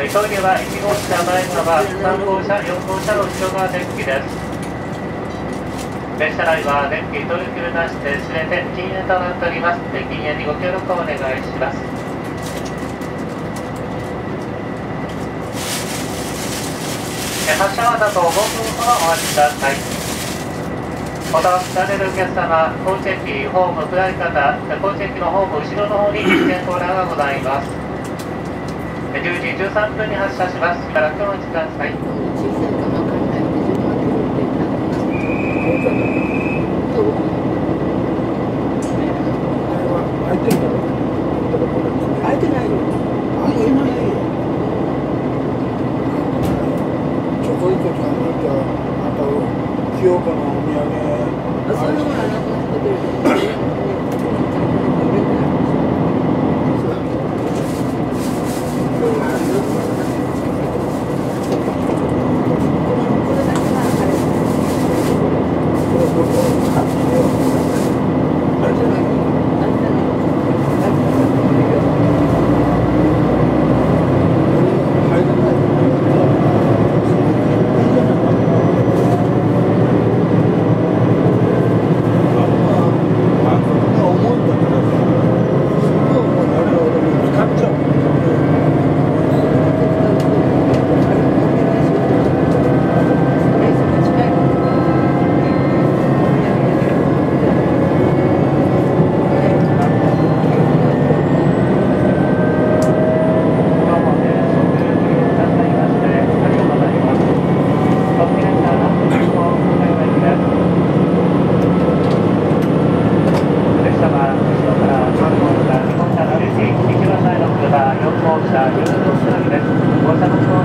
では1号車前側、3号車、4号車の後ろ側デッキです。列車内は電気取り切りなしで全て禁煙となっております。禁煙にご協力をお願いします。発車までと5分ほどお待ちください。お倒しされるお客様、高知駅ホーム下り方、高知駅のホーム後ろの方に危険コーナーがございます。10時13分に発車します。しばらくお待ちください。小さいかもわかんないけど自分は通ってんだそう開いてんだろ開いてないよ。開いてないよ。ちょこいとちゃんなんかあと清岡のお土産あそんな